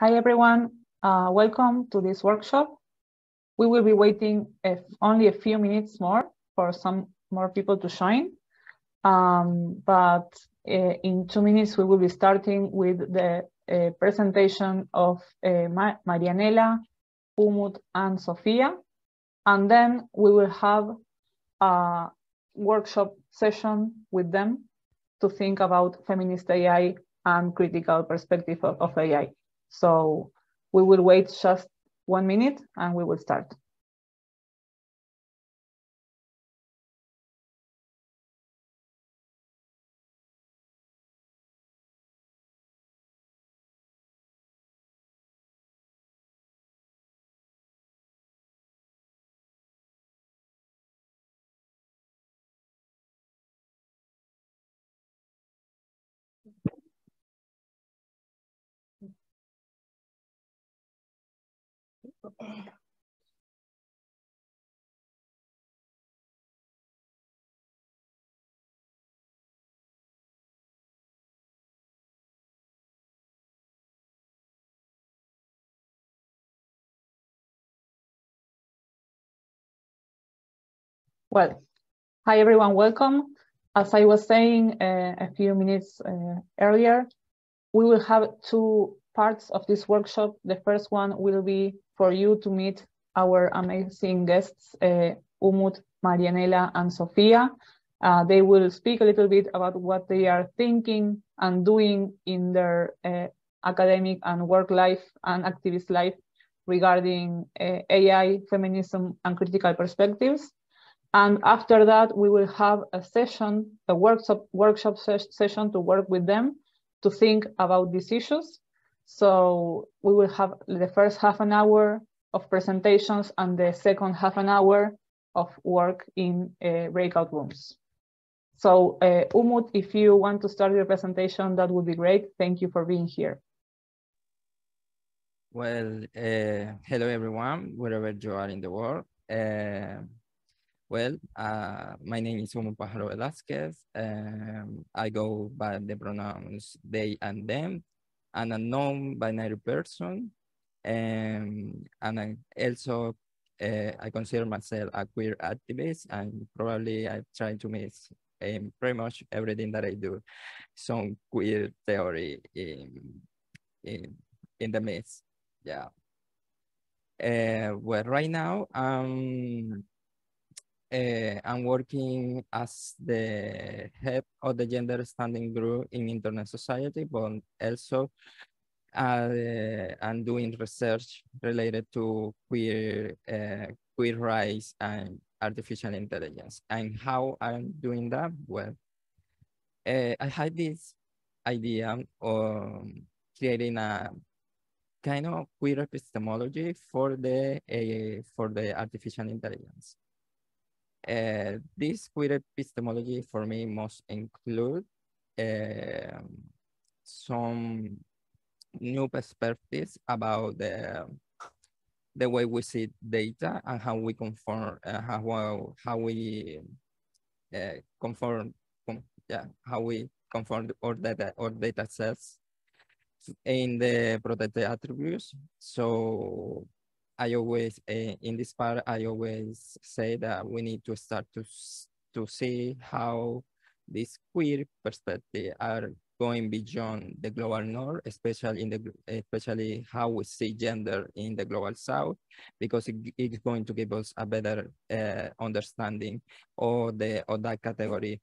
Hi, everyone. Uh, welcome to this workshop. We will be waiting if only a few minutes more for some more people to join. Um, but uh, in two minutes, we will be starting with the uh, presentation of uh, Ma Marianela, Umut, and Sofia. And then we will have a workshop session with them to think about feminist AI and critical perspective of, of AI. So we will wait just one minute and we will start. Well, hi everyone, welcome. As I was saying uh, a few minutes uh, earlier, we will have two parts of this workshop. The first one will be for you to meet our amazing guests, uh, Umut, Marianela, and Sofia. Uh, they will speak a little bit about what they are thinking and doing in their uh, academic and work life and activist life regarding uh, AI, feminism, and critical perspectives. And after that, we will have a session, a workshop, workshop ses session to work with them to think about these issues. So we will have the first half an hour of presentations and the second half an hour of work in uh, breakout rooms. So uh, Umut, if you want to start your presentation, that would be great. Thank you for being here. Well, uh, hello everyone, wherever you are in the world. Uh, well, uh, my name is Umut Pajaro Velasquez. Um, I go by the pronouns they and them. I'm a non-binary person. Um, and I also, uh, I consider myself a queer activist and probably I try to miss um, pretty much everything that I do. Some queer theory in, in, in the midst, yeah. Uh, well, right now, um, uh, I'm working as the head of the gender standing group in Internet Society, but also uh, I'm doing research related to queer, uh, queer rights and artificial intelligence. And how I'm doing that? Well, uh, I had this idea of creating a kind of queer epistemology for the for the artificial intelligence. Uh, this queer epistemology for me must include uh, some new perspectives about the the way we see data and how we conform uh, how how we conform com, yeah how we conform our data or data sets in the protected attributes. So I always, uh, in this part, I always say that we need to start to, to see how these queer perspectives are going beyond the global north, especially in the especially how we see gender in the global south, because it, it's going to give us a better uh, understanding of the of that category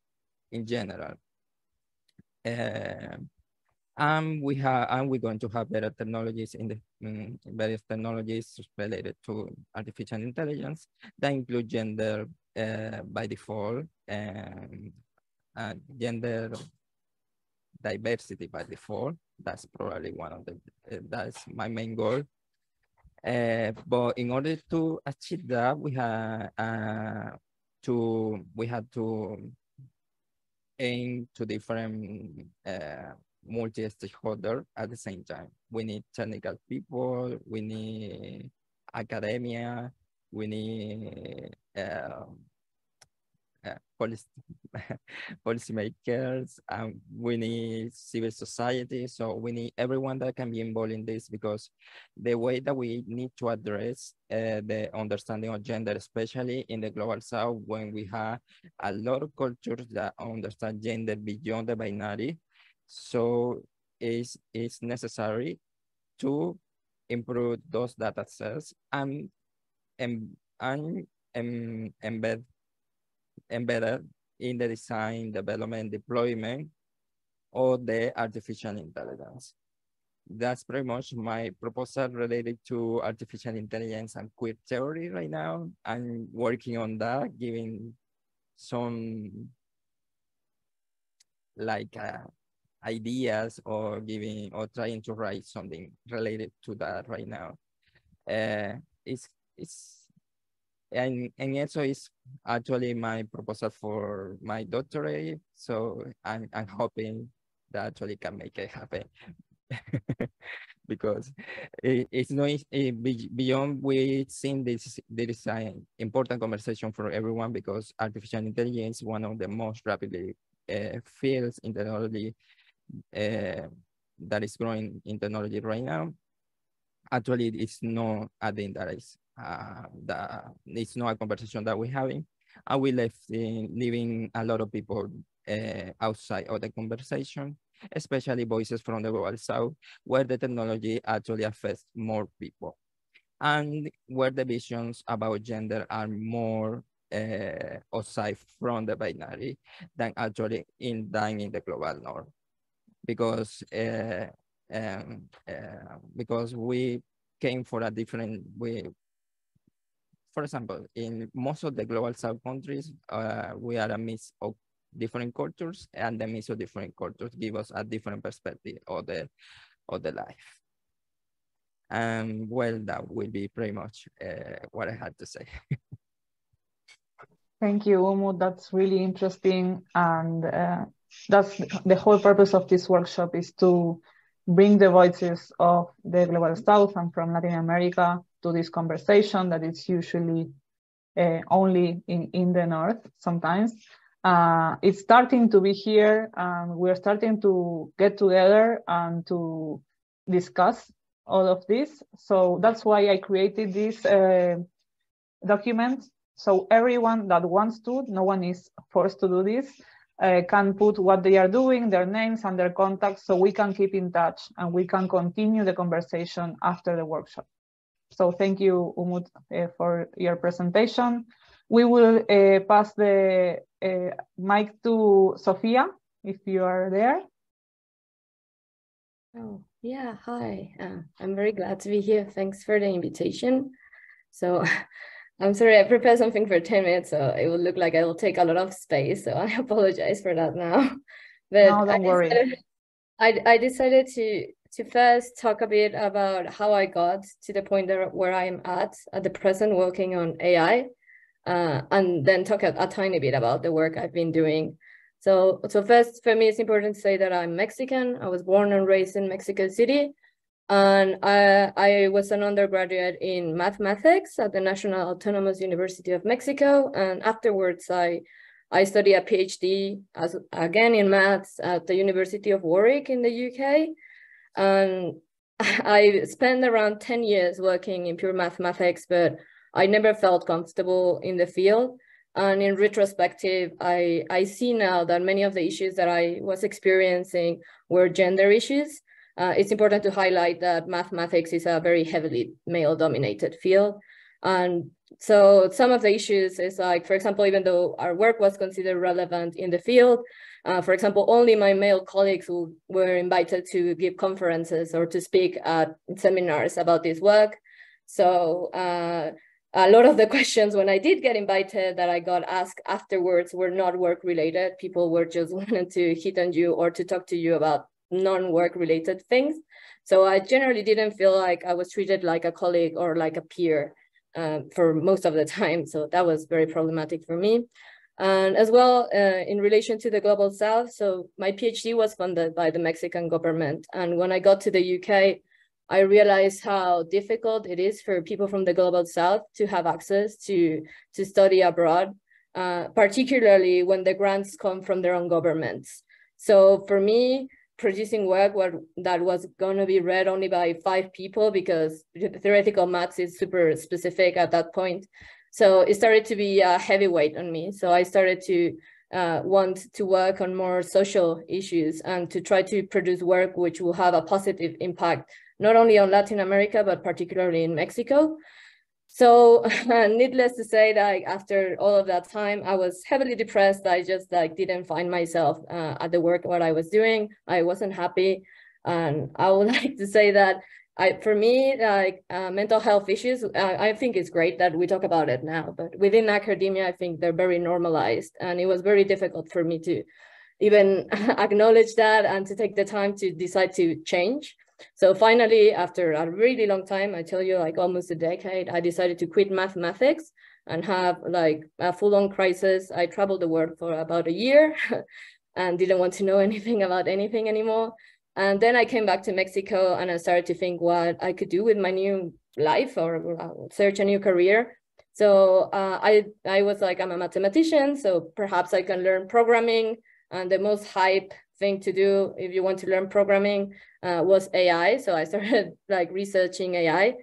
in general. Uh, and we have and we're going to have better technologies in the um, various technologies related to artificial intelligence that include gender uh, by default and uh, gender diversity by default. That's probably one of the uh, that's my main goal. Uh, but in order to achieve that we have uh, to we had to aim to different multi-stakeholder at the same time. We need technical people, we need academia, we need uh, uh, policy policymakers, and we need civil society. So we need everyone that can be involved in this because the way that we need to address uh, the understanding of gender, especially in the global south, when we have a lot of cultures that understand gender beyond the binary. So it's, it's necessary to improve those data sets and, and, and, and embed embedded in the design, development, deployment or the artificial intelligence. That's pretty much my proposal related to artificial intelligence and queer theory right now. I'm working on that, giving some like uh, ideas or giving or trying to write something related to that right now. Uh, it's it's and and also it's actually my proposal for my doctorate. So I'm I'm hoping that actually can make it happen. because it, it's not it, beyond we seen this there is an important conversation for everyone because artificial intelligence one of the most rapidly uh, fields in technology uh, that is growing in technology right now. Actually, it's not a thing that is uh, that it's not a conversation that we're having. And we left in, leaving a lot of people uh, outside of the conversation, especially voices from the global south, where the technology actually affects more people. And where the visions about gender are more uh, aside from the binary than actually in than in the global north. Because uh, um, uh, because we came for a different we for example, in most of the global south countries, uh, we are a mix of different cultures and the mix of different cultures give us a different perspective of the, of the life. And well, that will be pretty much uh, what I had to say. Thank you, Umut. That's really interesting. And uh, that's the whole purpose of this workshop is to bring the voices of the Global South and from Latin America to this conversation that is usually uh, only in, in the north sometimes. Uh, it's starting to be here and we're starting to get together and to discuss all of this. So that's why I created this uh, document. So everyone that wants to, no one is forced to do this, uh, can put what they are doing, their names and their contacts, so we can keep in touch and we can continue the conversation after the workshop. So thank you, Umut, uh, for your presentation. We will uh, pass the uh, mic to Sofia, if you are there. Oh, yeah, hi. Uh, I'm very glad to be here. Thanks for the invitation. So I'm sorry, I prepared something for 10 minutes, so it will look like I will take a lot of space. So I apologize for that now. But no, don't I worry. Decided, I, I decided to to first talk a bit about how I got to the point that, where I'm at at the present working on AI, uh, and then talk a, a, tiny bit about the work I've been doing. So, so first for me, it's important to say that I'm Mexican. I was born and raised in Mexico City, and I, I was an undergraduate in mathematics at the National Autonomous University of Mexico, and afterwards I I studied a PhD as again in maths at the University of Warwick in the UK. And I spent around 10 years working in pure mathematics, but I never felt comfortable in the field. And in retrospective, I, I see now that many of the issues that I was experiencing were gender issues. Uh, it's important to highlight that mathematics is a very heavily male dominated field. And so some of the issues is like, for example, even though our work was considered relevant in the field, uh, for example, only my male colleagues who were invited to give conferences or to speak at seminars about this work. So uh, a lot of the questions when I did get invited that I got asked afterwards were not work related. People were just wanting to hit on you or to talk to you about non-work related things. So I generally didn't feel like I was treated like a colleague or like a peer uh, for most of the time. So that was very problematic for me. And as well, uh, in relation to the Global South, so my PhD was funded by the Mexican government. And when I got to the UK, I realized how difficult it is for people from the Global South to have access to, to study abroad. uh, particularly when the grants come from their own governments. So for me, producing work where, that was going to be read only by five people because theoretical maths is super specific at that point. So it started to be a heavyweight on me. So I started to uh, want to work on more social issues and to try to produce work which will have a positive impact, not only on Latin America, but particularly in Mexico. So needless to say that after all of that time, I was heavily depressed. I just like didn't find myself uh, at the work what I was doing. I wasn't happy. And I would like to say that I, for me, like uh, mental health issues, I, I think it's great that we talk about it now, but within academia, I think they're very normalized. And it was very difficult for me to even acknowledge that and to take the time to decide to change. So finally, after a really long time, I tell you like almost a decade, I decided to quit mathematics and have like a full-on crisis. I traveled the world for about a year and didn't want to know anything about anything anymore. And then I came back to Mexico and I started to think what I could do with my new life or uh, search a new career. So uh, I, I was like, I'm a mathematician, so perhaps I can learn programming. And the most hype thing to do if you want to learn programming uh, was AI. So I started like researching AI.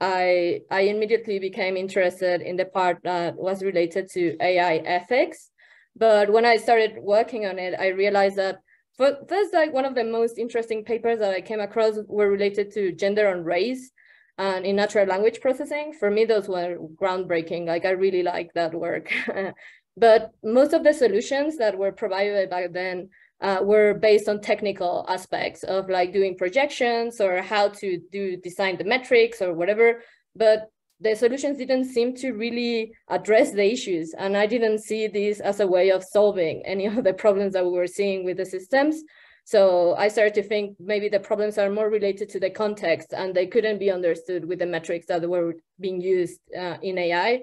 I, I immediately became interested in the part that was related to AI ethics. But when I started working on it, I realized that but that's like one of the most interesting papers that I came across were related to gender and race and in natural language processing. For me, those were groundbreaking. Like I really like that work. but most of the solutions that were provided back then uh, were based on technical aspects of like doing projections or how to do design the metrics or whatever. But the solutions didn't seem to really address the issues. And I didn't see this as a way of solving any of the problems that we were seeing with the systems. So I started to think maybe the problems are more related to the context and they couldn't be understood with the metrics that were being used uh, in AI.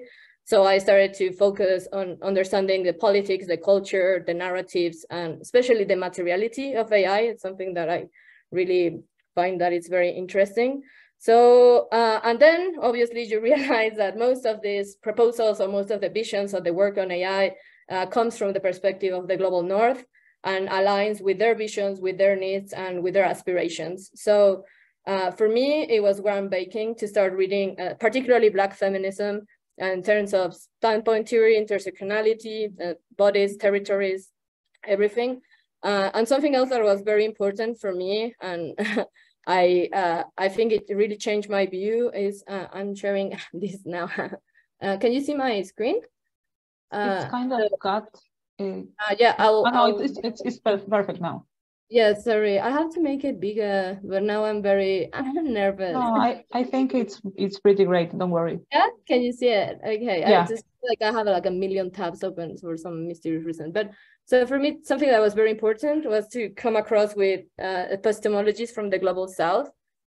So I started to focus on understanding the politics, the culture, the narratives, and especially the materiality of AI. It's something that I really find that it's very interesting. So, uh, and then obviously you realize that most of these proposals or most of the visions of the work on AI uh, comes from the perspective of the global north and aligns with their visions, with their needs and with their aspirations. So uh, for me, it was groundbreaking to start reading, uh, particularly Black feminism in terms of standpoint theory, intersectionality, uh, bodies, territories, everything. Uh, and something else that was very important for me and I uh, I think it really changed my view. Is uh, I'm sharing this now. uh, can you see my screen? it's uh, kind of cut. Uh, yeah, I'll. Oh, no, it's, it's it's perfect now. Yeah, sorry, I have to make it bigger, but now I'm very I'm nervous. No, I I think it's it's pretty great. Don't worry. Yeah, can you see it? Okay, yeah. I just like I have like a million tabs open for some mysterious reason, but so for me, something that was very important was to come across with uh, epistemologies from the global south.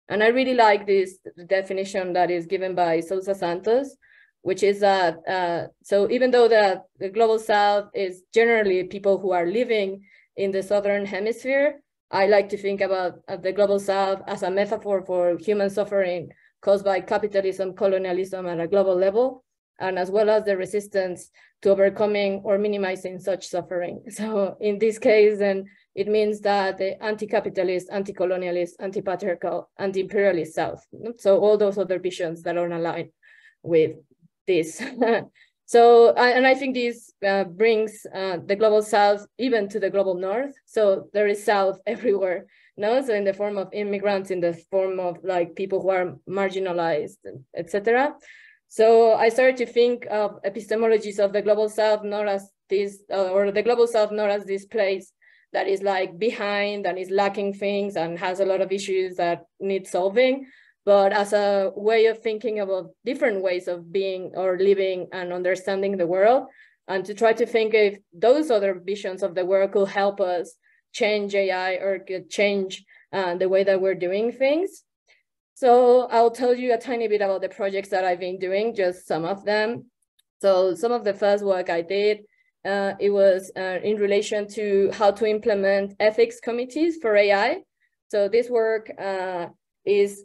And I really like this definition that is given by Sousa Santos, which is that, uh, so even though the, the global south is generally people who are living in the southern hemisphere, I like to think about the global south as a metaphor for human suffering caused by capitalism, colonialism at a global level, and as well as the resistance to overcoming or minimizing such suffering. So in this case, then it means that the anti-capitalist, anti-colonialist, anti-patriarchal, anti-imperialist South. So all those other visions that are aligned with this. so, and I think this uh, brings uh, the global South even to the global North. So there is South everywhere. No, so in the form of immigrants, in the form of like people who are marginalized, etc. So I started to think of epistemologies of the global south not as this, uh, or the global south not as this place that is like behind and is lacking things and has a lot of issues that need solving, but as a way of thinking about different ways of being or living and understanding the world, and to try to think if those other visions of the world could help us change AI or could change uh, the way that we're doing things. So I'll tell you a tiny bit about the projects that I've been doing, just some of them. So some of the first work I did, uh, it was uh, in relation to how to implement ethics committees for AI. So this work uh, is,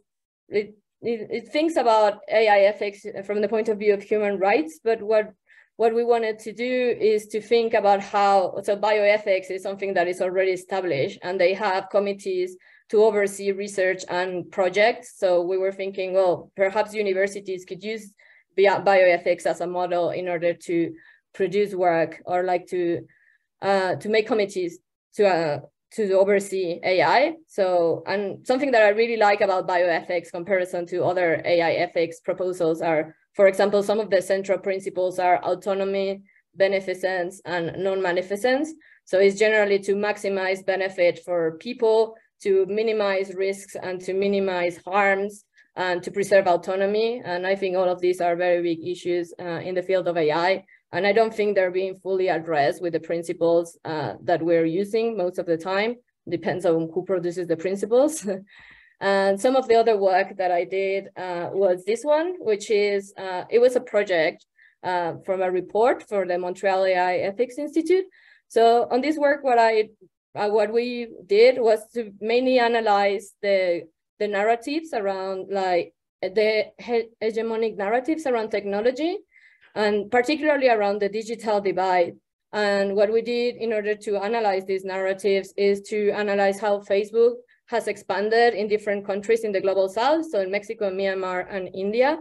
it, it, it, thinks about AI ethics from the point of view of human rights, but what what we wanted to do is to think about how, so bioethics is something that is already established and they have committees to oversee research and projects. So we were thinking, well, perhaps universities could use bioethics as a model in order to produce work or like to uh, to make committees to uh, to oversee AI. So, and something that I really like about bioethics comparison to other AI ethics proposals are, for example, some of the central principles are autonomy, beneficence, and non-maleficence. So it's generally to maximize benefit for people, to minimize risks and to minimize harms and to preserve autonomy. And I think all of these are very big issues uh, in the field of AI. And I don't think they're being fully addressed with the principles uh, that we're using most of the time. Depends on who produces the principles. and some of the other work that I did uh, was this one, which is, uh, it was a project uh, from a report for the Montreal AI Ethics Institute. So on this work, what I uh, what we did was to mainly analyze the the narratives around like the he hegemonic narratives around technology and particularly around the digital divide. And what we did in order to analyze these narratives is to analyze how Facebook has expanded in different countries in the global south, so in Mexico, Myanmar, and India.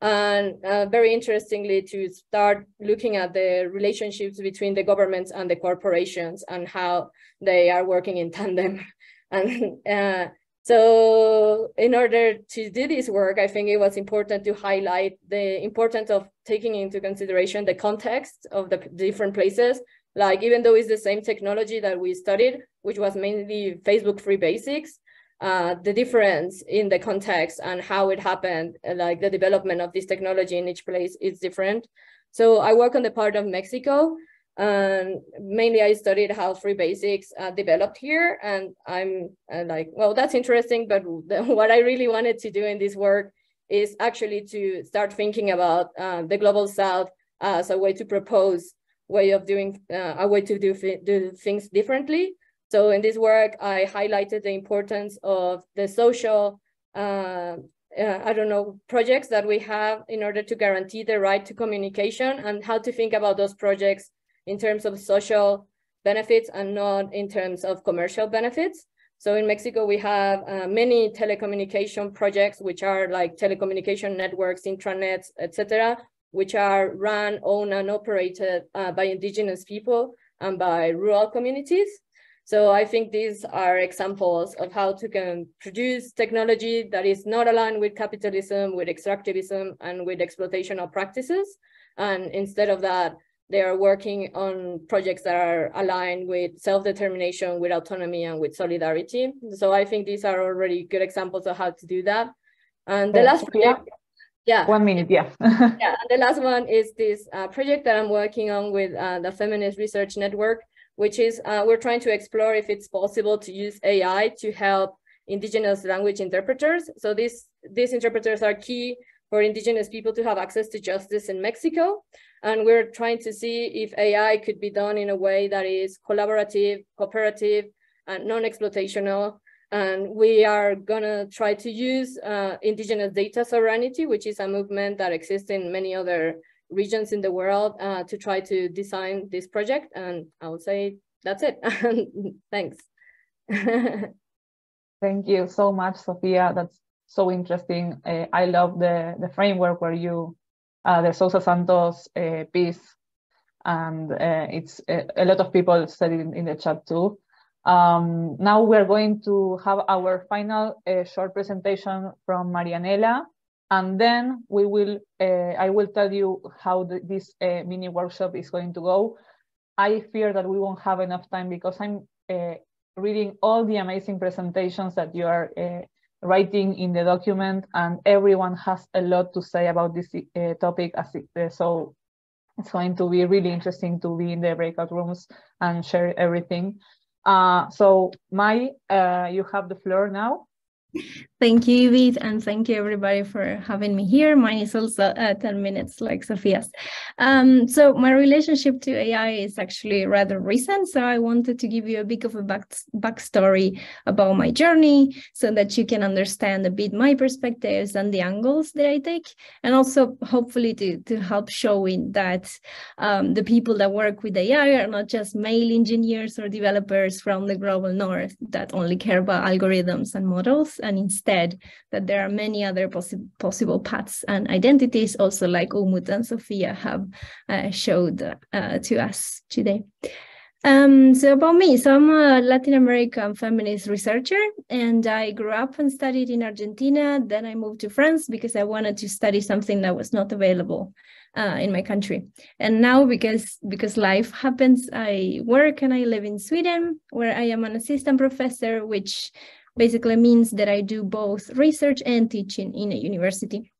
And uh, very interestingly, to start looking at the relationships between the governments and the corporations and how they are working in tandem. And uh, so in order to do this work, I think it was important to highlight the importance of taking into consideration the context of the different places. Like even though it's the same technology that we studied, which was mainly Facebook free basics, uh, the difference in the context and how it happened, like the development of this technology in each place is different. So I work on the part of Mexico and mainly I studied how free basics uh, developed here. And I'm uh, like, well, that's interesting. But the, what I really wanted to do in this work is actually to start thinking about uh, the global south as a way to propose way of doing uh, a way to do, do things differently. So in this work, I highlighted the importance of the social uh, uh, I don't know, projects that we have in order to guarantee the right to communication and how to think about those projects in terms of social benefits and not in terms of commercial benefits. So in Mexico, we have uh, many telecommunication projects, which are like telecommunication networks, intranets, etc., which are run, owned, and operated uh, by indigenous people and by rural communities. So I think these are examples of how to can produce technology that is not aligned with capitalism, with extractivism, and with exploitational practices. And instead of that, they are working on projects that are aligned with self-determination, with autonomy, and with solidarity. So I think these are already good examples of how to do that. And the last project, yeah. One minute, yeah. yeah, and the last one is this uh, project that I'm working on with uh, the Feminist Research Network, which is uh, we're trying to explore if it's possible to use AI to help indigenous language interpreters. So these, these interpreters are key for indigenous people to have access to justice in Mexico. And we're trying to see if AI could be done in a way that is collaborative, cooperative, and non-exploitational. And we are gonna try to use uh, indigenous data sovereignty, which is a movement that exists in many other regions in the world uh, to try to design this project. And I would say that's it. Thanks. Thank you so much, Sophia. That's so interesting. Uh, I love the, the framework where you uh, the Sousa Santos uh, piece, and uh, it's a lot of people said it in, in the chat too. Um, now we're going to have our final short presentation from Marianela, and then we will I will tell you how the, this mini workshop is going to go. I fear that we won't have enough time because I'm reading all the amazing presentations that you are uh, writing in the document and everyone has a lot to say about this uh, topic it, uh, so it's going to be really interesting to be in the breakout rooms and share everything. Uh, so Mai uh, you have the floor now Thank you, Edith, and thank you everybody for having me here. Mine is also uh, 10 minutes like Sophia's. Um, so my relationship to AI is actually rather recent, so I wanted to give you a bit of a back backstory about my journey so that you can understand a bit my perspectives and the angles that I take, and also hopefully to, to help showing that um, the people that work with AI are not just male engineers or developers from the global north that only care about algorithms and models and instead that there are many other possi possible paths and identities, also like Umut and Sophia have uh, showed uh, to us today. Um, so about me, so I'm a Latin American feminist researcher and I grew up and studied in Argentina. Then I moved to France because I wanted to study something that was not available uh, in my country. And now because, because life happens, I work and I live in Sweden where I am an assistant professor, which basically means that I do both research and teaching in a university.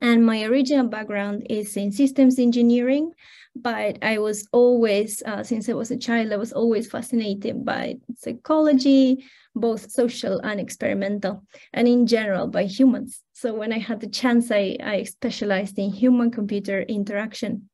And my original background is in systems engineering, but I was always, uh, since I was a child, I was always fascinated by psychology, both social and experimental, and in general by humans. So when I had the chance, I, I specialized in human computer interaction.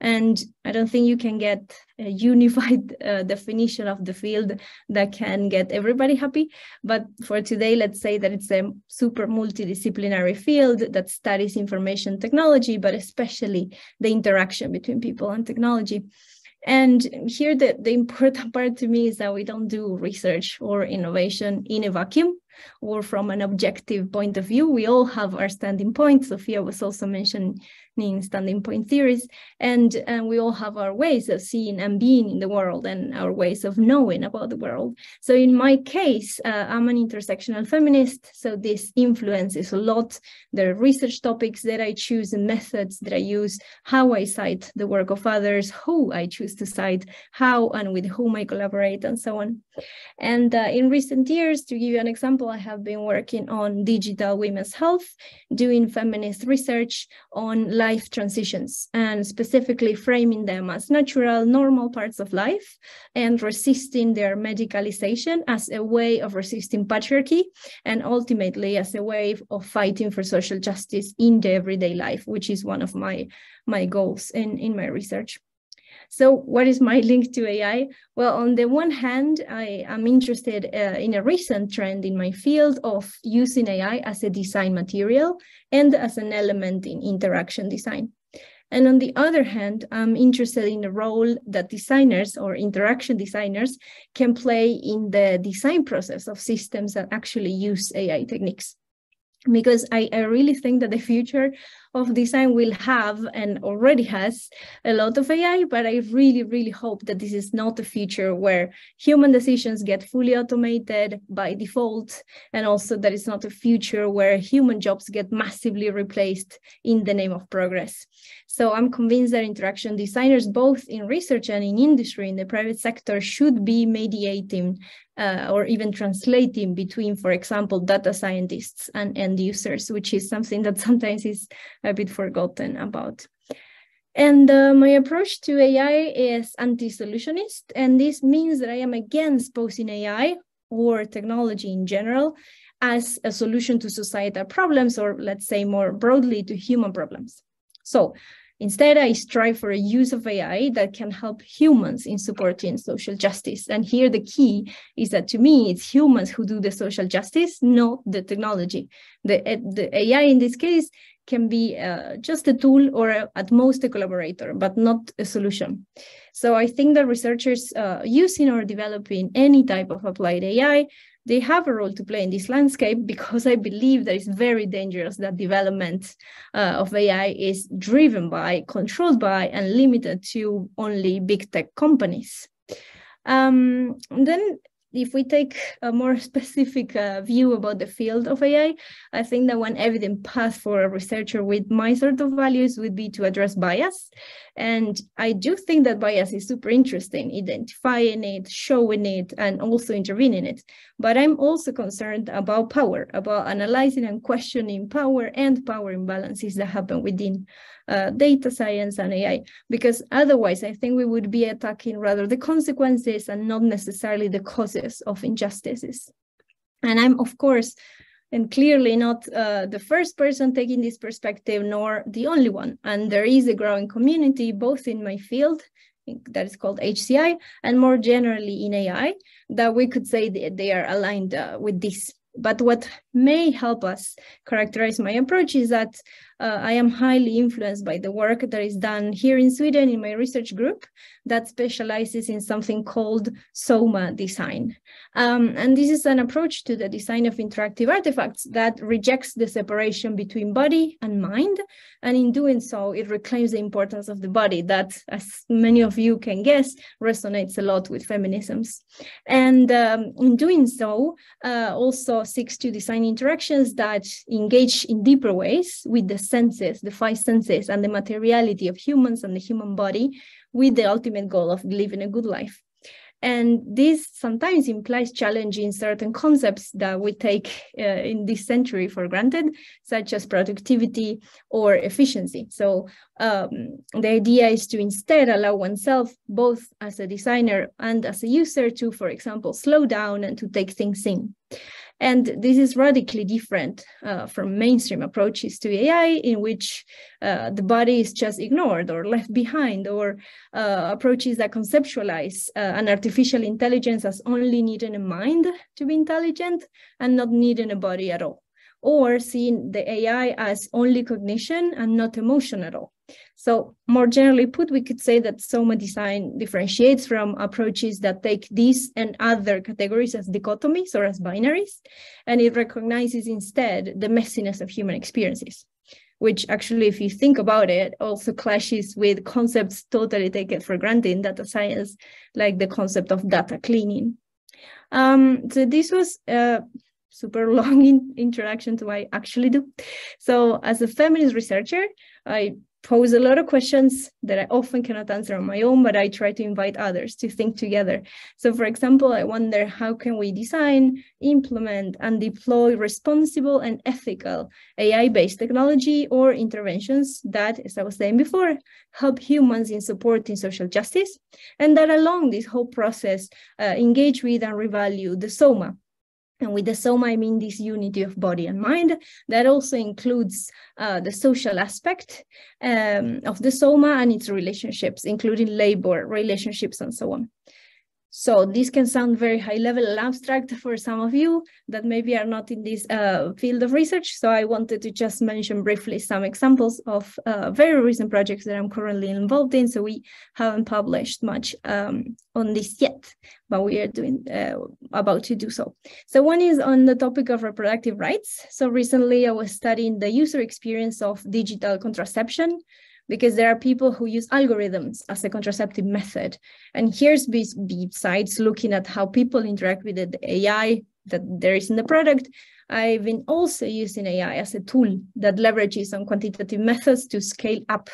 And I don't think you can get a unified uh, definition of the field that can get everybody happy. But for today, let's say that it's a super multidisciplinary field that studies information technology, but especially the interaction between people and technology. And here, the, the important part to me is that we don't do research or innovation in a vacuum or from an objective point of view. We all have our standing points. Sophia was also mentioning standing point theories, and, and we all have our ways of seeing and being in the world and our ways of knowing about the world. So in my case, uh, I'm an intersectional feminist, so this influences a lot the research topics that I choose, the methods that I use, how I cite the work of others, who I choose to cite, how and with whom I collaborate, and so on. And uh, in recent years, to give you an example, I have been working on digital women's health, doing feminist research on life transitions and specifically framing them as natural, normal parts of life and resisting their medicalization as a way of resisting patriarchy and ultimately as a way of fighting for social justice in the everyday life, which is one of my, my goals in, in my research. So what is my link to AI? Well, on the one hand, I am interested uh, in a recent trend in my field of using AI as a design material and as an element in interaction design. And on the other hand, I'm interested in the role that designers or interaction designers can play in the design process of systems that actually use AI techniques because I, I really think that the future of design will have and already has a lot of AI, but I really, really hope that this is not a future where human decisions get fully automated by default, and also that it's not a future where human jobs get massively replaced in the name of progress. So I'm convinced that interaction designers, both in research and in industry, in the private sector, should be mediating uh, or even translating between, for example, data scientists and end users, which is something that sometimes is a bit forgotten about. And uh, my approach to AI is anti-solutionist, and this means that I am against posing AI or technology in general as a solution to societal problems, or let's say more broadly to human problems. So Instead, I strive for a use of AI that can help humans in supporting social justice. And here the key is that to me, it's humans who do the social justice, not the technology. The, the AI in this case can be uh, just a tool or a, at most a collaborator, but not a solution. So I think that researchers uh, using or developing any type of applied AI they have a role to play in this landscape because I believe that it's very dangerous that development uh, of AI is driven by, controlled by, and limited to only big tech companies. Um, then if we take a more specific uh, view about the field of AI, I think that one evident path for a researcher with my sort of values would be to address bias. And I do think that bias is super interesting, identifying it, showing it, and also intervening it. But I'm also concerned about power, about analyzing and questioning power and power imbalances that happen within uh, data science and AI, because otherwise I think we would be attacking rather the consequences and not necessarily the causes of injustices. And I'm, of course, and clearly not uh, the first person taking this perspective, nor the only one. And there is a growing community, both in my field, that is called HCI, and more generally in AI, that we could say that they are aligned uh, with this. But what may help us characterize my approach is that uh, I am highly influenced by the work that is done here in Sweden in my research group that specializes in something called SOMA design. Um, and this is an approach to the design of interactive artifacts that rejects the separation between body and mind. And in doing so, it reclaims the importance of the body that, as many of you can guess, resonates a lot with feminisms. And um, in doing so, uh, also seeks to design interactions that engage in deeper ways with the senses, the five senses, and the materiality of humans and the human body with the ultimate goal of living a good life. And this sometimes implies challenging certain concepts that we take uh, in this century for granted, such as productivity or efficiency. So um, the idea is to instead allow oneself, both as a designer and as a user, to, for example, slow down and to take things in. And this is radically different uh, from mainstream approaches to AI, in which uh, the body is just ignored or left behind, or uh, approaches that conceptualize uh, an artificial intelligence as only needing a mind to be intelligent and not needing a body at all, or seeing the AI as only cognition and not emotion at all. So more generally put, we could say that SOMA design differentiates from approaches that take these and other categories as dichotomies or as binaries, and it recognizes instead the messiness of human experiences, which actually, if you think about it, also clashes with concepts totally taken for granted in data science, like the concept of data cleaning. Um, so this was a super long in introduction to what I actually do. So as a feminist researcher, I pose a lot of questions that I often cannot answer on my own, but I try to invite others to think together. So for example, I wonder how can we design, implement, and deploy responsible and ethical AI-based technology or interventions that, as I was saying before, help humans in supporting social justice, and that along this whole process, uh, engage with and revalue the SOMA, and with the soma, I mean this unity of body and mind. That also includes uh, the social aspect um, of the soma and its relationships, including labor relationships and so on. So this can sound very high level and abstract for some of you that maybe are not in this uh, field of research. So I wanted to just mention briefly some examples of uh, very recent projects that I'm currently involved in. So we haven't published much um, on this yet, but we are doing uh, about to do so. So one is on the topic of reproductive rights. So recently I was studying the user experience of digital contraception because there are people who use algorithms as a contraceptive method. And here's besides looking at how people interact with the AI that there is in the product, I've been also using AI as a tool that leverages on quantitative methods to scale up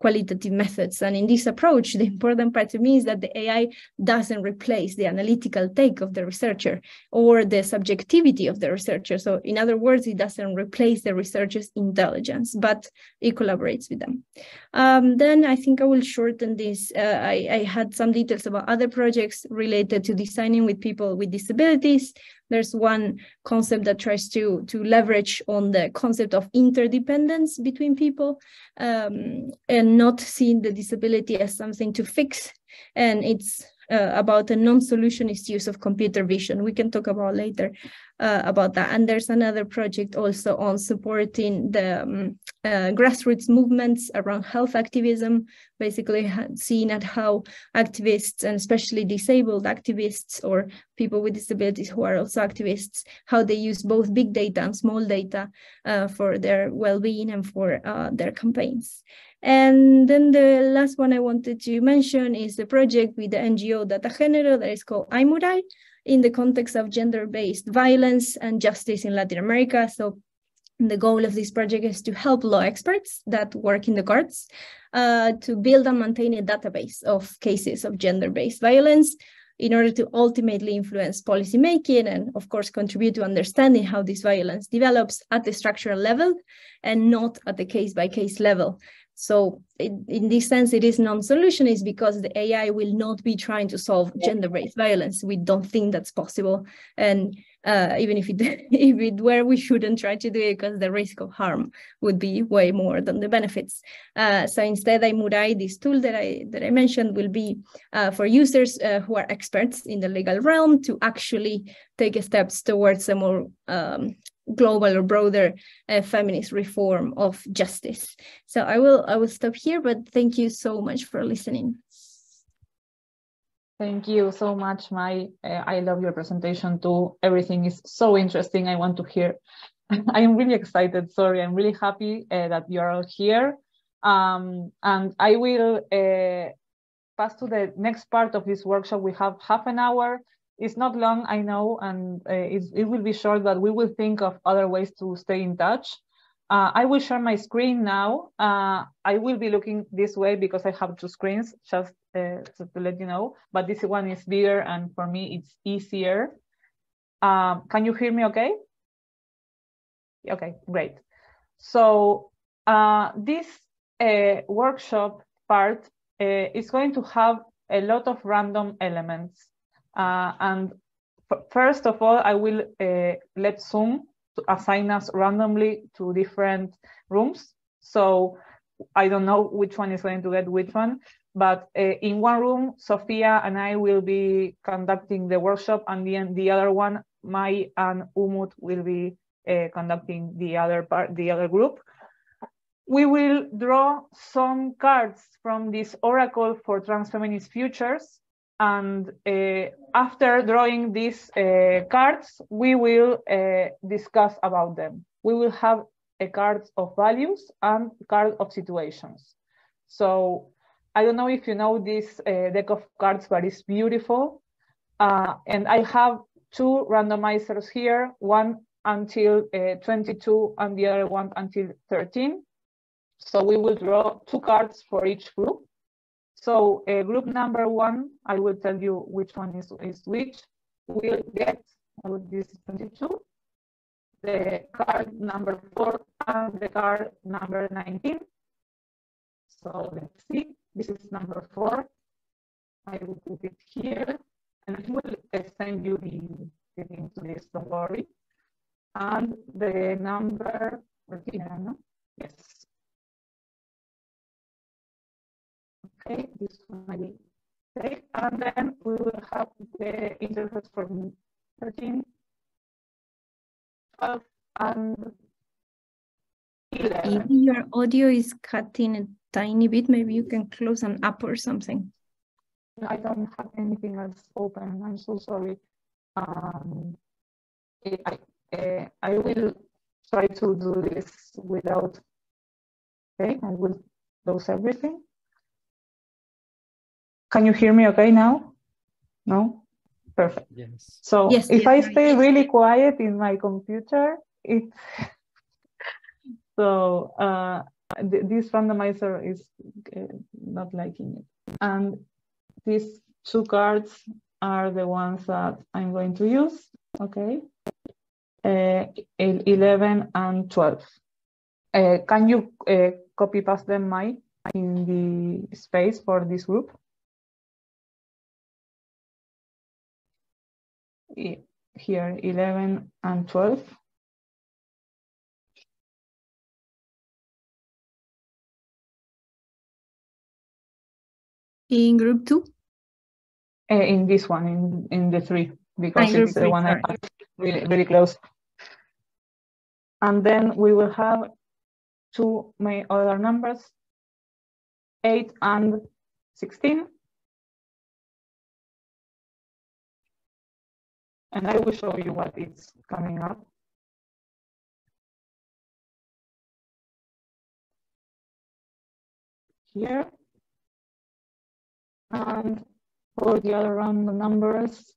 qualitative methods. And in this approach, the important part to me is that the AI doesn't replace the analytical take of the researcher or the subjectivity of the researcher. So in other words, it doesn't replace the researcher's intelligence, but it collaborates with them. Um, then I think I will shorten this. Uh, I, I had some details about other projects related to designing with people with disabilities there's one concept that tries to to leverage on the concept of interdependence between people um, and not seeing the disability as something to fix and it's uh, about a non-solutionist use of computer vision. We can talk about later uh, about that. And there's another project also on supporting the um, uh, grassroots movements around health activism, basically seeing at how activists and especially disabled activists or people with disabilities who are also activists, how they use both big data and small data uh, for their well-being and for uh, their campaigns. And then the last one I wanted to mention is the project with the NGO Data Género that is called AymurAI in the context of gender-based violence and justice in Latin America. So the goal of this project is to help law experts that work in the courts uh, to build and maintain a database of cases of gender-based violence in order to ultimately influence policymaking and, of course, contribute to understanding how this violence develops at the structural level and not at the case-by-case -case level. So in, in this sense, it is non-solutionist because the AI will not be trying to solve gender-based violence. We don't think that's possible. And uh, even if it if it were we shouldn't try to do it because the risk of harm would be way more than the benefits. Uh, so instead, AymurAI, this tool that I that I mentioned, will be uh, for users uh, who are experts in the legal realm to actually take steps towards a more um, global or broader uh, feminist reform of justice. So I will I will stop here, but thank you so much for listening. Thank you so much, Mai. Uh, I love your presentation too. Everything is so interesting. I want to hear. I am really excited. Sorry, I'm really happy uh, that you are all here. Um, and I will uh, pass to the next part of this workshop. We have half an hour. It's not long, I know, and uh, it will be short, but we will think of other ways to stay in touch. Uh, I will share my screen now. Uh, I will be looking this way because I have two screens, just uh, to let you know, but this one is bigger and for me it's easier. Um, can you hear me okay? Okay, great. So uh, this uh, workshop part uh, is going to have a lot of random elements. And first of all, I will let Zoom assign us randomly to different rooms. So I don't know which one is going to get which one, but uh, in one room, Sophia and I will be conducting the workshop, and then the other one, Mai and Umut will be uh, conducting the other part, the other group. We will draw some cards from this Oracle for Transfeminist Futures, and uh, after drawing these uh, cards, we will uh, discuss about them. We will have a card of values and card of situations. So I don't know if you know this uh, deck of cards, but it's beautiful. Uh, and I have two randomizers here, one until uh, 22 and the other one until 13. So we will draw two cards for each group. So uh, group number one, I will tell you which one is, is which. We'll get, this is 22, the card number four and the card number 19. So let's see, this is number four. I will put it here and I will send you the, the link to this, don't worry. And the number, yes, Okay, this one take, and then we will have the interface from 13, 12, and 11. Maybe your audio is cutting a tiny bit. Maybe you can close an app or something. I don't have anything else open. I'm so sorry. Um, I, uh, I will try to do this without, okay, I will close everything. Can you hear me okay now? No? Perfect. Yes. So yes, if yes, I stay yes. really quiet in my computer, it so uh, th this randomizer is uh, not liking it. And these two cards are the ones that I'm going to use, okay? Uh, 11 and 12. Uh, can you uh, copy past them, Mai, in the space for this group? Here 11 and 12. In group two? Uh, in this one, in, in the three, because it's the one I have really, really close. And then we will have two my other numbers, 8 and 16. And I will show you what is coming up. Here. And for the other round, the numbers,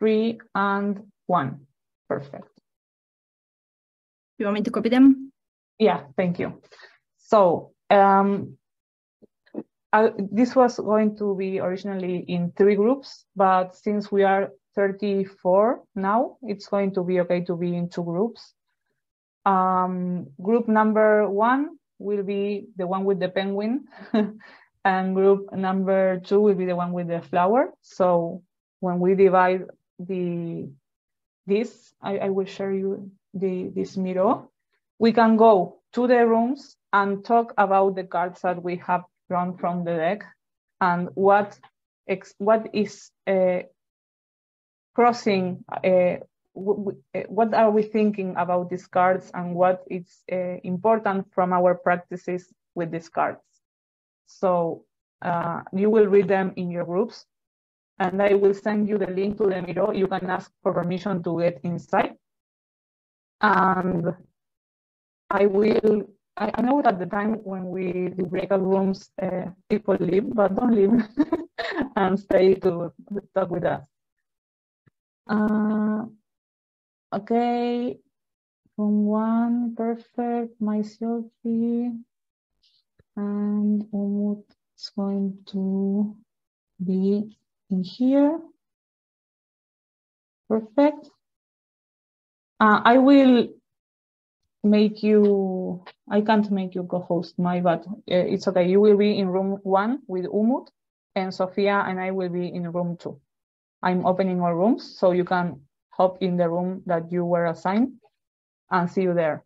three and one. Perfect. You want me to copy them? Yeah, thank you. So um, uh, this was going to be originally in three groups, but since we are 34 now, it's going to be okay to be in two groups. Um, group number one will be the one with the penguin, and group number two will be the one with the flower. So when we divide the this, I, I will share you the this Miro. We can go to the rooms and talk about the cards that we have drawn from the deck and what what is uh, crossing uh, what are we thinking about these cards and what is uh, important from our practices with these cards. So uh, you will read them in your groups and I will send you the link to the Miro. You can ask for permission to get inside. And I will, I, I know at the time when we do breakout rooms, uh, people leave, but don't leave and stay to talk with us. Uh, okay, from one, perfect, my selfie, and Umut is going to be in here. Perfect. Uh, I will make you, I can't make you co-host my, but uh, it's okay. You will be in room one with Umut and Sophia and I will be in room two. I'm opening all rooms so you can hop in the room that you were assigned and see you there.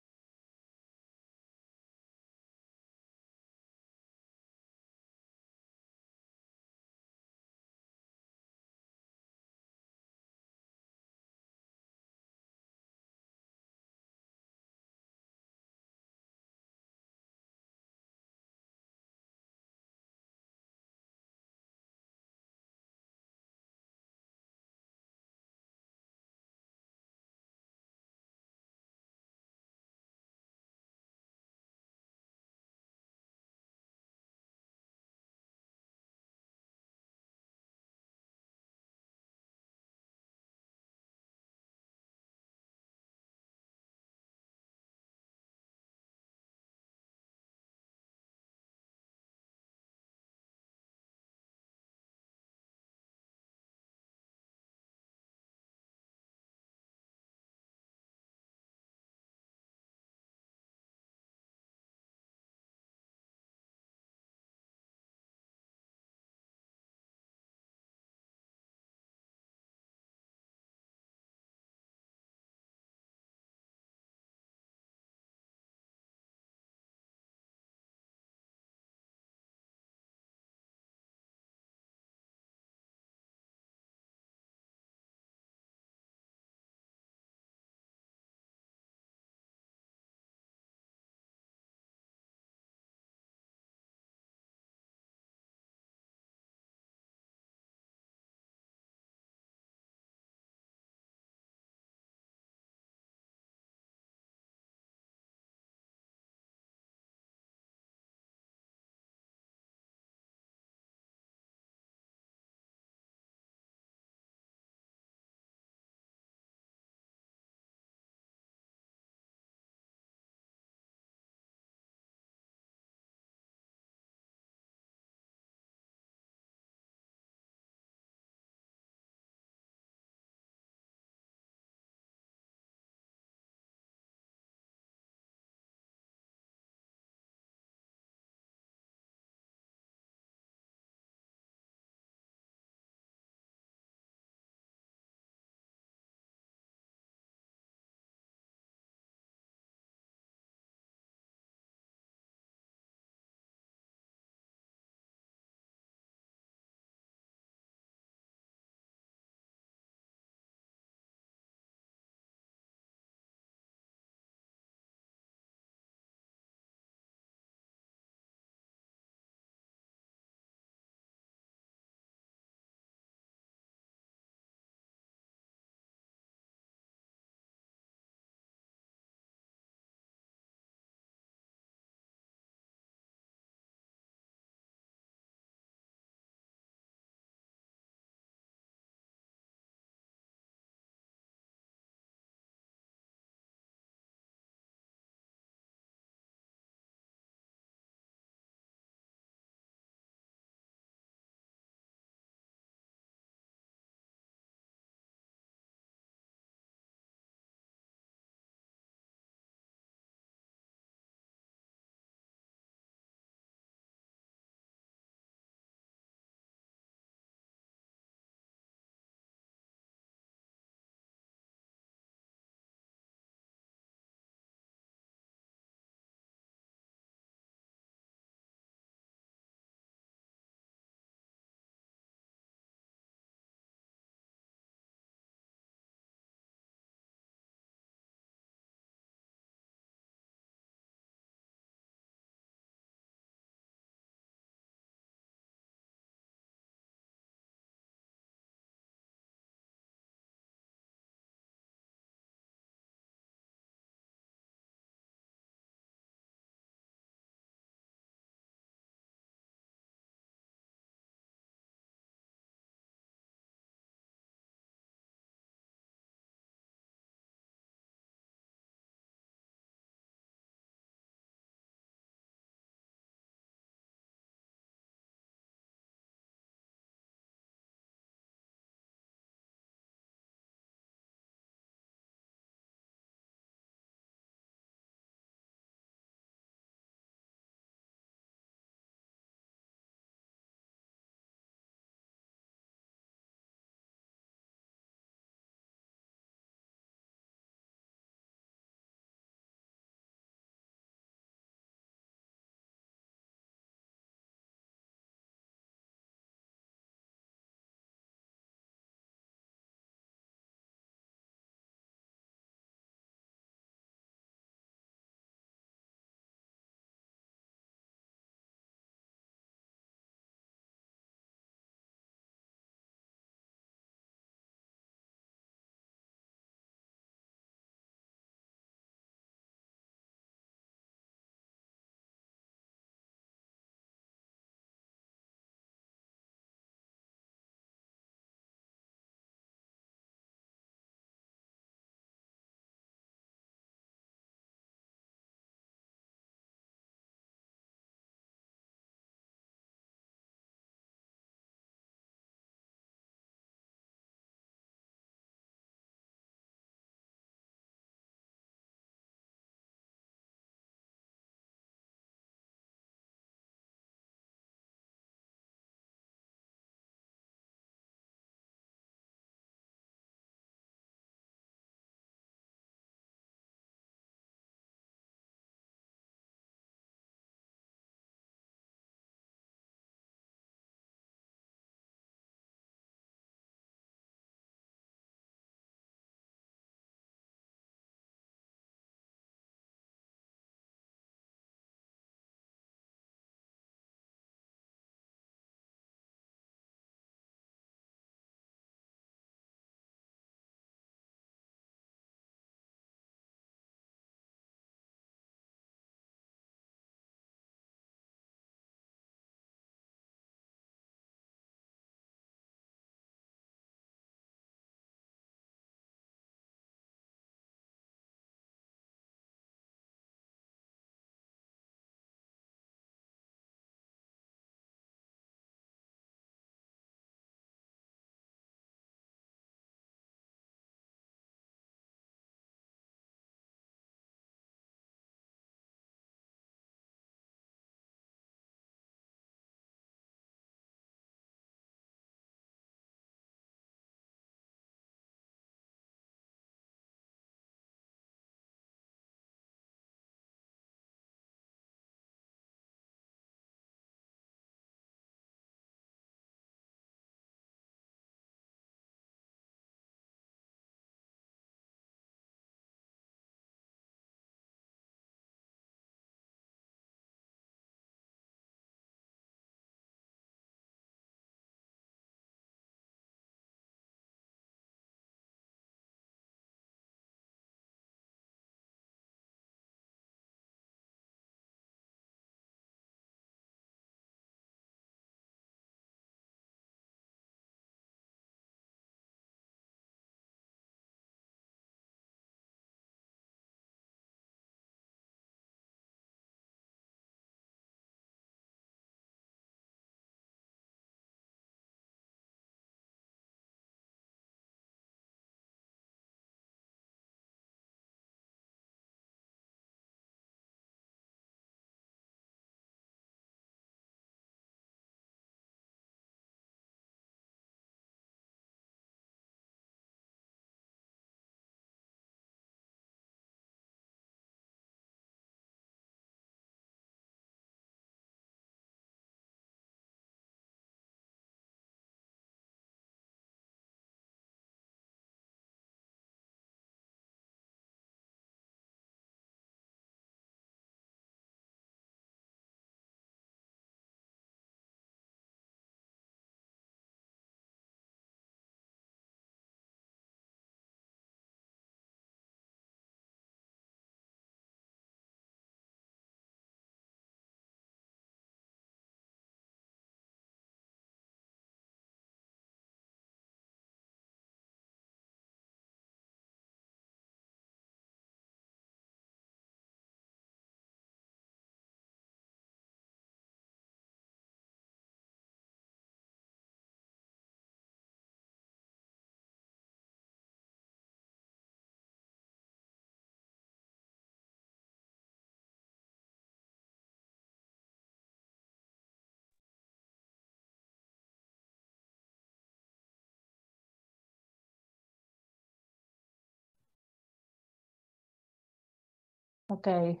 Okay.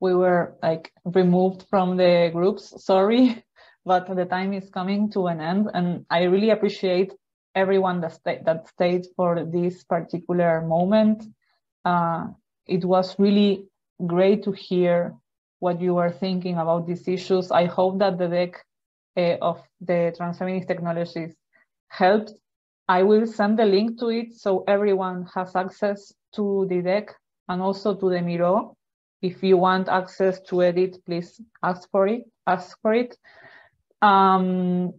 We were like removed from the groups, sorry, but the time is coming to an end. And I really appreciate everyone that, sta that stayed for this particular moment. Uh, it was really great to hear what you were thinking about these issues. I hope that the deck uh, of the transfeminist technologies helped. I will send the link to it so everyone has access to the deck and also to the Miro. If you want access to edit, please ask for it. Ask for it. Um,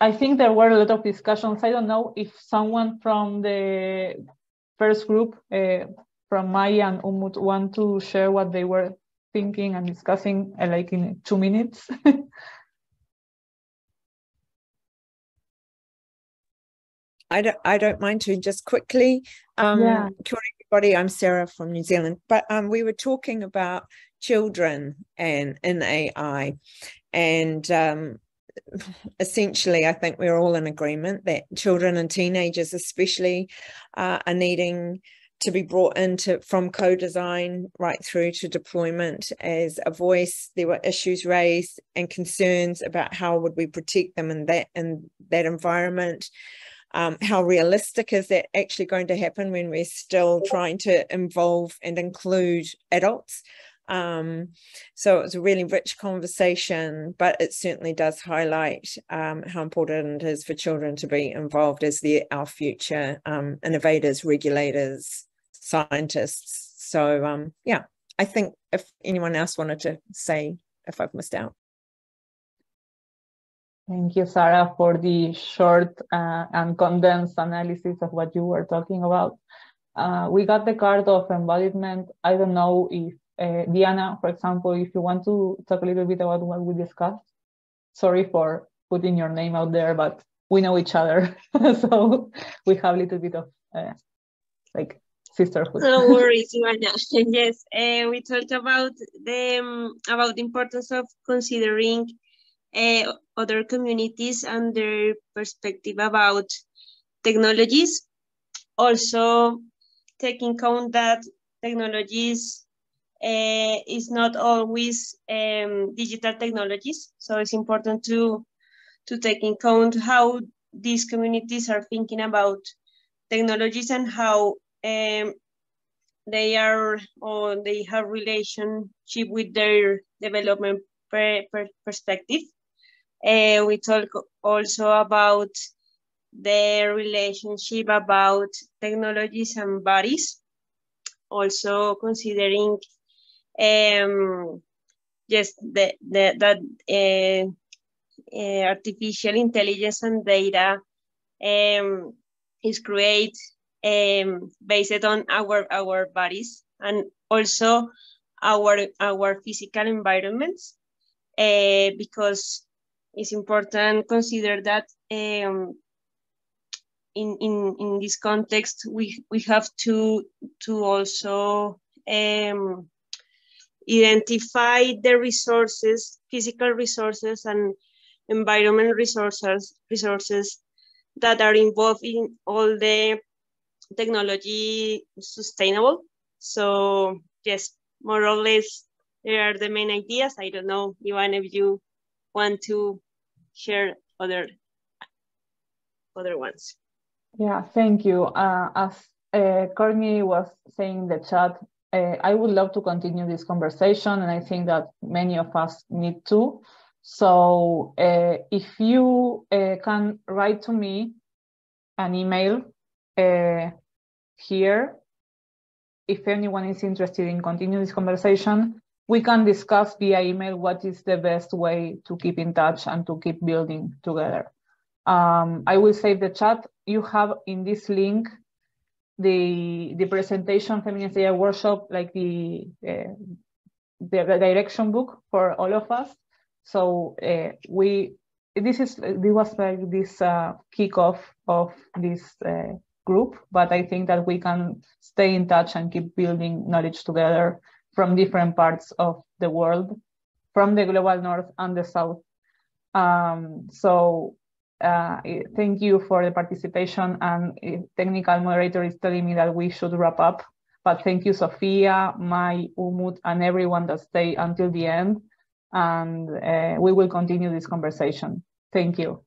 I think there were a lot of discussions. I don't know if someone from the first group, uh, from Maya and Umut, want to share what they were thinking and discussing, uh, like in two minutes. I don't, I don't mind to just quickly. Um, Yeah. Everybody, I'm Sarah from New Zealand. But um, we were talking about children and in AI, and um, essentially, I think we're all in agreement that children and teenagers, especially, uh, are needing to be brought into from co-design right through to deployment as a voice. There were issues raised and concerns about how would we protect them in that in that environment. Um, how realistic is that actually going to happen when we're still trying to involve and include adults? Um, so it was a really rich conversation, but it certainly does highlight um, how important it is for children to be involved as the our future um, innovators, regulators, scientists. So um, yeah, I think if anyone else wanted to say if I've missed out. Thank you, Sarah, for the short uh, and condensed analysis of what you were talking about. Uh, we got the card of embodiment. I don't know if uh, Diana, for example, if you want to talk a little bit about what we discussed. Sorry for putting your name out there, but we know each other, so we have a little bit of uh, like sisterhood. No worries, Ivana. yes, uh, we talked about the um, about the importance of considering uh, other communities and their perspective about technologies. Also, taking count that technologies uh, is not always um, digital technologies, so it's important to to take in count how these communities are thinking about technologies and how um, they are or they have relationship with their development per, per perspective. Uh, we talk also about the relationship about technologies and bodies. Also considering um, just the, the, that uh, uh, artificial intelligence and data um, is created um, based on our our bodies and also our our physical environments uh, because it's important consider that um, in, in in this context we we have to to also um, identify the resources physical resources and environment resources resources that are involved in all the technology sustainable. So yes, more or less, there are the main ideas. I don't know, Ivan, if you want to share other other ones. Yeah, thank you. Uh, as uh, Courtney was saying in the chat, uh, I would love to continue this conversation, and I think that many of us need to. So uh, if you uh, can write to me an email uh, here. If anyone is interested in continuing this conversation, we can discuss via email what is the best way to keep in touch and to keep building together. Um, I will save the chat. You have in this link the the presentation feminist AI workshop, like the, uh, the direction book for all of us. So uh, we this is this was like this uh, kickoff of this uh, group, but I think that we can stay in touch and keep building knowledge together from different parts of the world, from the global north and the south. Um, so uh, thank you for the participation and technical moderator is telling me that we should wrap up. But thank you, Sophia, Mai, Umut, and everyone that stayed until the end. And uh, we will continue this conversation. Thank you.